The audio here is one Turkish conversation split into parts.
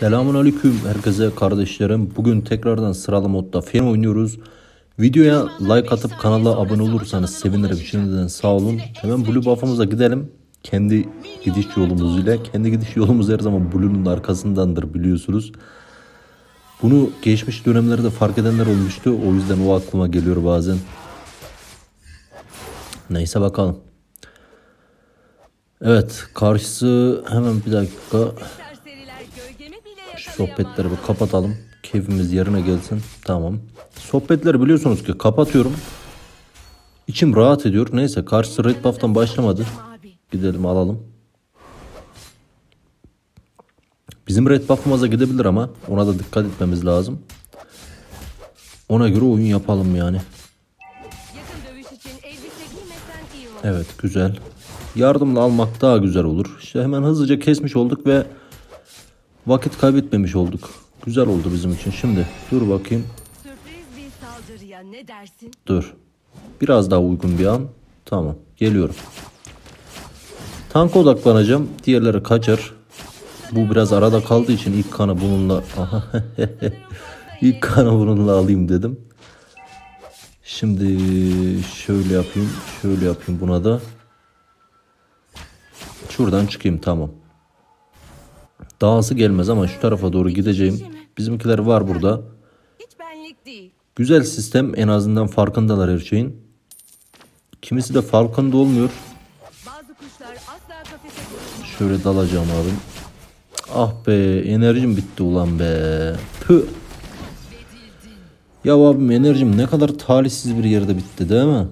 Selamun Aleyküm herkese kardeşlerim. Bugün tekrardan sıralı modda Fen oynuyoruz. Videoya like atıp kanala abone olursanız sevinirim. Şimdiden sağ olun. Hemen Blue buff'ımıza gidelim. Kendi gidiş yolumuz ile. Kendi gidiş yolumuz her zaman Blue'nun arkasındandır biliyorsunuz. Bunu geçmiş dönemlerde fark edenler olmuştu. O yüzden o aklıma geliyor bazen. Neyse bakalım. Evet karşısı hemen bir dakika sohbetleri bir kapatalım. Keyfimiz yerine gelsin. Tamam. Sohbetleri biliyorsunuz ki kapatıyorum. İçim rahat ediyor. Neyse karşısı Red Buff'tan başlamadı. Gidelim alalım. Bizim Red Buff'ımıza gidebilir ama ona da dikkat etmemiz lazım. Ona göre oyun yapalım yani. Evet güzel. Yardımla almak daha güzel olur. İşte hemen hızlıca kesmiş olduk ve vakit kaybetmemiş olduk. Güzel oldu bizim için. Şimdi dur bakayım. Saldırıya ne dersin? Dur. Biraz daha uygun bir an. Tamam. Geliyorum. Tanka odaklanacağım. Diğerleri kaçar. Bu biraz arada kaldığı için ilk kanı bununla ilk kanı bununla alayım dedim. Şimdi şöyle yapayım. Şöyle yapayım buna da. Şuradan çıkayım tamam. Dağısı gelmez ama şu tarafa doğru gideceğim. Bizimkiler var burada. Güzel sistem en azından farkındalar her şeyin. Kimisi de farkında olmuyor. Şöyle dalacağım abi. Ah be enerjim bitti ulan be. Tüh. Ya abim enerjim ne kadar talihsiz bir yerde bitti değil mi?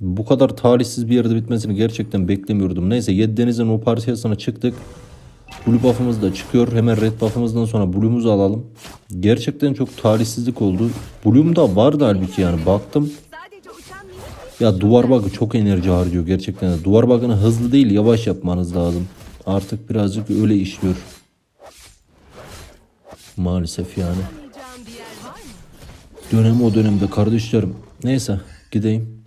Bu kadar talihsiz bir yerde bitmesini gerçekten beklemiyordum. Neyse 7 denizin o parçasına çıktık. Blue buff'ımız da çıkıyor. Hemen red buff'ımızdan sonra blue'umuzu alalım. Gerçekten çok talihsizlik oldu. Blue'um da vardı halbuki yani baktım. Ya duvar bug'ı çok enerji harcıyor gerçekten. Duvar bug'ını hızlı değil yavaş yapmanız lazım. Artık birazcık öyle işliyor. Maalesef yani. Dönem o dönemde kardeşlerim. Neyse gideyim.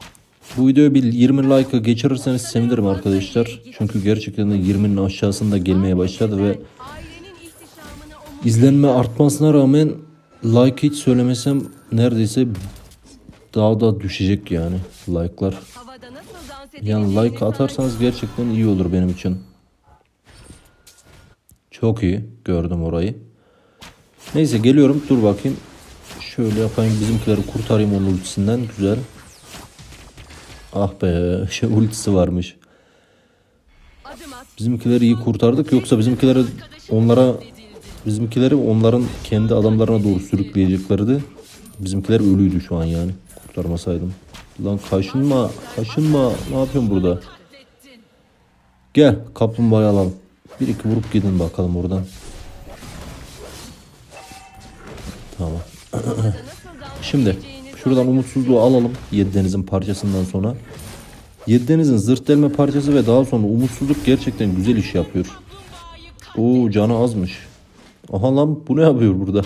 Bu videoya bir 20 like'ı geçirirseniz sevinirim arkadaşlar. Çünkü gerçekten de 20'nin aşağısında gelmeye başladı ve izlenme artmasına rağmen like hiç söylemesem neredeyse daha da düşecek yani like'lar. Yani like atarsanız gerçekten iyi olur benim için. Çok iyi gördüm orayı. Neyse geliyorum dur bakayım. Şöyle yapayım bizimkileri kurtarayım onun ultisinden güzel. Ah be şey ultisi varmış. Bizimkileri iyi kurtardık yoksa bizimkileri onlara bizimkileri onların kendi adamlarına doğru sürükleyeceklerdi. Bizimkiler ölüydü şu an yani kurtarmasaydım. Lan kaşınma kaşınma ne yapıyorsun burada? Gel kaplumbağayı alalım. Bir iki vurup gidin bakalım oradan. Tamam. Şimdi şuradan umutsuzluğu alalım. Yedidenizin parçasından sonra. Yedidenizin zırt delme parçası ve daha sonra umutsuzluk gerçekten güzel iş yapıyor. Oo canı azmış. Aha lan bu ne yapıyor burada?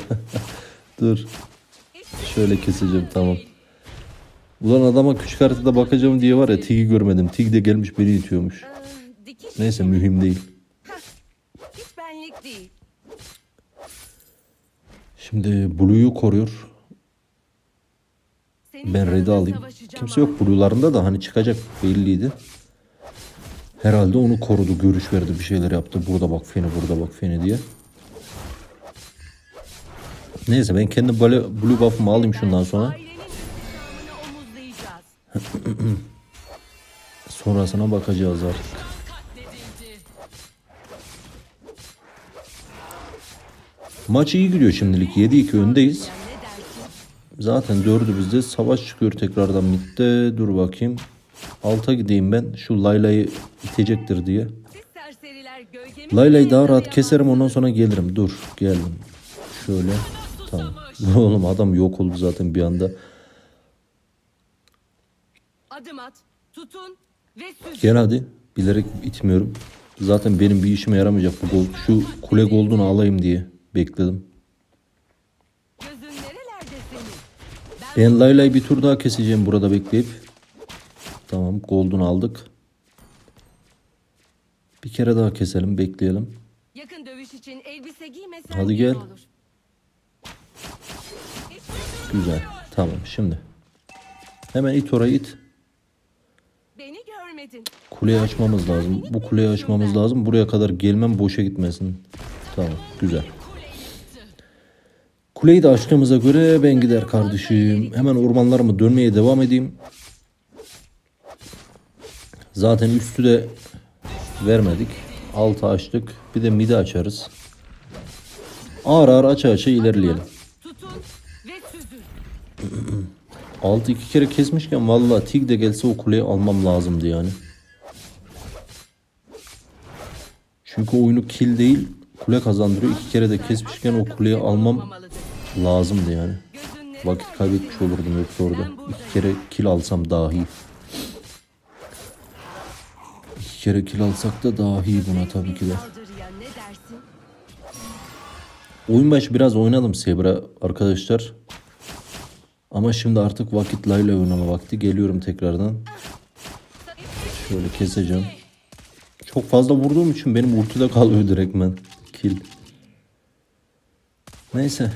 Dur. Şöyle keseceğim tamam. Ulan adama küçük haritada bakacağım diye var ya Tig'i görmedim. Tig de gelmiş beni itiyormuş. Neyse mühim değil. Şimdi Blue'yu koruyor. Ben Red'i alayım. Kimse yok Blue'larında da hani çıkacak belliydi. Herhalde onu korudu, görüş verdi, bir şeyler yaptı. Burada bak feni, burada bak feni diye. Neyse ben kendi Blue, blue buff'ımı alayım şundan sonra. Sonrasına bakacağız artık. Maç iyi gidiyor şimdilik. 7-2 öndeyiz. Zaten dördü bizde. Savaş çıkıyor tekrardan midde. Dur bakayım. Alta gideyim ben. Şu Layla'yı itecektir diye. Layla'yı daha rahat keserim ondan sonra gelirim. Dur geldim. Şöyle. Tamam. Oğlum adam yok oldu zaten bir anda. Adım at, tutun ve süz. Gel hadi. Bilerek itmiyorum. Zaten benim bir işime yaramayacak bu gol. Şu kule goldunu alayım diye bekledim. Gözün nerelerde senin? Ben Layla'yı bir tur daha keseceğim burada bekleyip. Tamam goldunu aldık. Bir kere daha keselim bekleyelim. Yakın dövüş için elbise giymesen Hadi gel. olur. Güzel. Tamam şimdi. Hemen it orayı it. Beni görmedin. Kuleyi açmamız lazım. Bu kuleyi açmamız lazım. Buraya kadar gelmem boşa gitmesin. Tamam güzel. Kuleyi de açtığımıza göre ben gider kardeşim. Hemen ormanlarımı dönmeye devam edeyim. Zaten üstü de vermedik. Altı açtık. Bir de midi açarız. Ağır ağır aça aça ilerleyelim. Altı iki kere kesmişken valla Tig de gelse o kuleyi almam lazımdı yani. Çünkü oyunu kill değil kule kazandırıyor. İki kere de kesmişken o kuleyi almam. Lazımdı yani. Vakit kaybetmiş olurdum yoksa orada. İki kere kill alsam dahi. İki kere kill alsak da dahi buna tabii ki de. Oyun başı biraz oynadım Saber'a arkadaşlar. Ama şimdi artık vakit Layla oynama vakti. Geliyorum tekrardan. Şöyle keseceğim. Çok fazla vurduğum için benim ultide kalıyor direktmen. Kill. Neyse.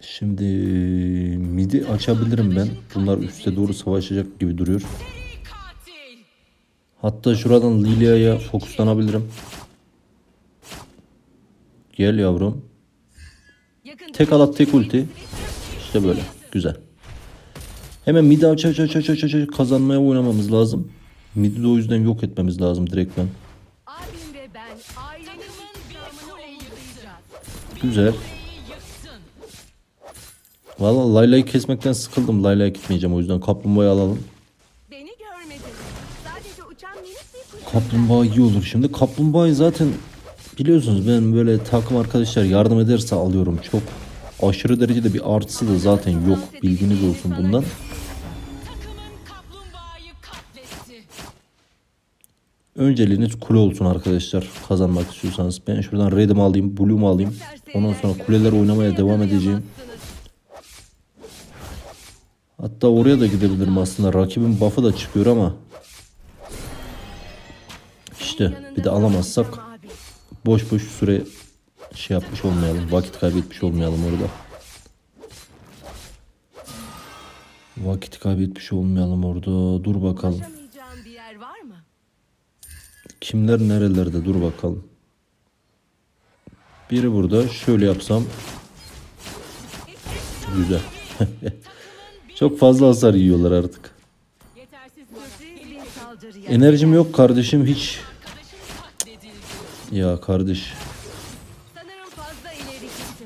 Şimdi midi açabilirim ben. Bunlar üste doğru savaşacak gibi duruyor. Hatta şuradan Lilia'ya fokuslanabilirim. Gel yavrum. Tek alat tek ulti. İşte böyle. Güzel. Hemen midi aç aç aç aç aç aç kazanmaya oynamamız lazım. Midi de o yüzden yok etmemiz lazım direktmen. abim Güzel. Valla Layla'yı kesmekten sıkıldım. Layla'ya gitmeyeceğim o yüzden kaplumbağayı alalım. Kaplumbağa iyi olur. Şimdi kaplumbağayı zaten biliyorsunuz ben böyle takım arkadaşlar yardım ederse alıyorum. Çok aşırı derecede bir artısı da zaten yok. Bilginiz olsun bundan. Önceliğiniz kule olsun arkadaşlar kazanmak istiyorsanız. Ben şuradan red'imi alayım, blue'umu alayım. Ondan sonra kuleler oynamaya devam edeceğim. Hatta oraya da gidebilirim aslında. Rakibin buff'ı da çıkıyor ama. İşte bir de alamazsak boş boş süre şey yapmış olmayalım. Vakit kaybetmiş olmayalım orada. Vakit kaybetmiş olmayalım orada. Dur bakalım. Ulaşamayacağım bir yer var mı? Kimler nerelerde dur bakalım. Biri burada şöyle yapsam. Güzel. Çok fazla hasar yiyorlar artık. Enerjim yok kardeşim hiç. Ya kardeş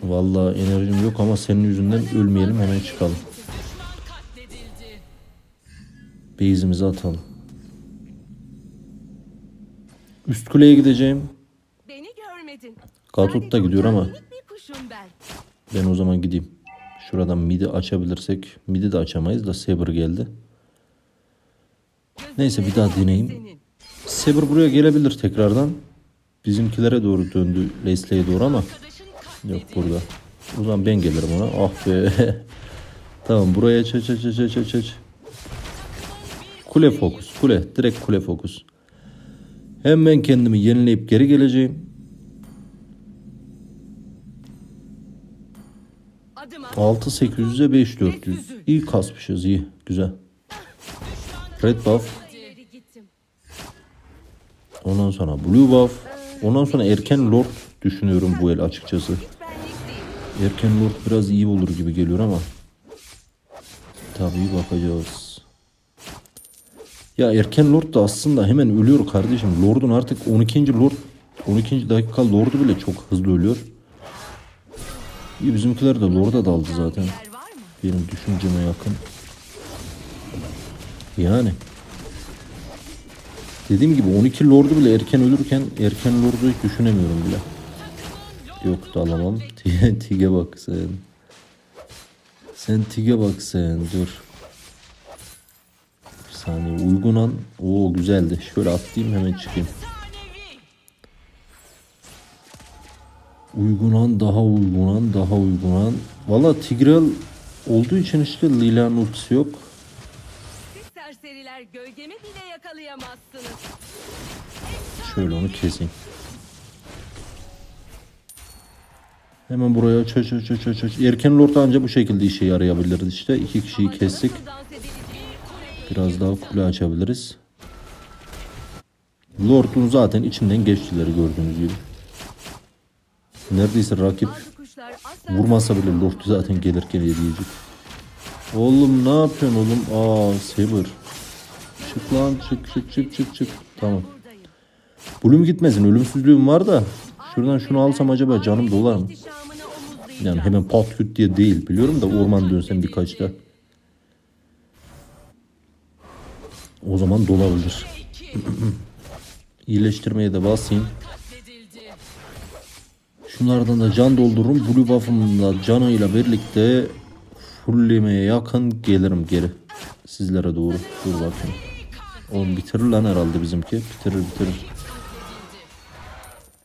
vallahi enerjim yok ama senin yüzünden ölmeyelim hemen çıkalım. Base'imizi atalım. Üst kuleye gideceğim. Beni görmedin. Gatot da gidiyor ama ben. ben o zaman gideyim. Şuradan midi açabilirsek midi de açamayız da Saber geldi. Neyse bir daha senin? Saber buraya gelebilir tekrardan. Bizimkilere doğru döndü Leslie'ye doğru ama yok burada. O zaman ben gelirim ona. Ah be. tamam buraya aç aç aç aç aç aç. Kule fokus. Kule. Direkt kule fokus. Hemen kendimi yenileyip geri geleceğim. Adım at. 6800'e 5400. İyi kasmışız iyi. Güzel. Red buff. Ondan sonra blue buff. Ondan sonra erken lord düşünüyorum bu el açıkçası. Erken Lord biraz iyi olur gibi geliyor ama. Tabii bakacağız. Ya Erken Lord da aslında hemen ölüyor kardeşim. Lord'un artık 12. Lord 12. dakika Lord'u bile çok hızlı ölüyor. İyi bizimkiler de Lord'a daldı zaten. Benim düşünceme yakın. Yani. Dediğim gibi 12 Lord'u bile erken ölürken erken Lord'u hiç düşünemiyorum bile. Yok da alamam. Tige bak sen. Sen Tige bak sen dur. Saniye uygun an. Oo güzeldi. Şöyle atlayayım hemen çıkayım. Uygun an daha uygun an daha uygun an. Valla Tigreal olduğu için işte Lilia'nın ultisi yok. Siz serseriler Sizler gölgemi bile yakalayamazsınız. Şöyle onu keseyim. Hemen buraya çö çö çö çö çö. Erken lord anca bu şekilde işe yarayabilirdi işte. İki kişiyi kestik. Biraz daha kule açabiliriz. Lord'un zaten içinden geçtiler gördüğünüz gibi. Neredeyse rakip vurmasa bile Lord zaten gelirken yiyecek. Oğlum ne yapıyorsun oğlum? Aa Saber. Çık lan çık çık çık çık çık. Tamam. Bloom gitmesin ölümsüzlüğüm var da. Şuradan şunu alsam acaba canım dolar mı? Yani hemen pat küt diye değil biliyorum da orman dönsem birkaçta. O zaman dolabilir. İyileştirmeye de basayım. Şunlardan da can doldururum. Blue buff'ımla canıyla birlikte fulllemeye yakın gelirim geri. Sizlere doğru. Dur bakayım. Oğlum bitirir lan herhalde bizimki. Bitirir bitirir.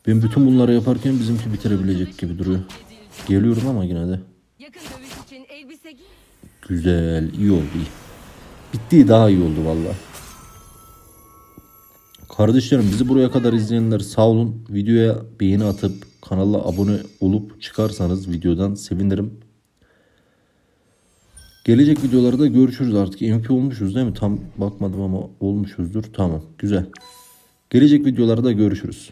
Ben bütün bunları yaparken bizimki bitirebilecek gibi duruyor. Geliyorum ama yine de. Güzel, iyi oldu iyi. Bittiği daha iyi oldu valla. Kardeşlerim bizi buraya kadar izleyenler sağ olun. Videoya beğeni atıp kanala abone olup çıkarsanız videodan sevinirim. Gelecek videolarda görüşürüz artık. MP olmuşuz değil mi? Tam bakmadım ama olmuşuzdur. Tamam güzel. Gelecek videolarda görüşürüz.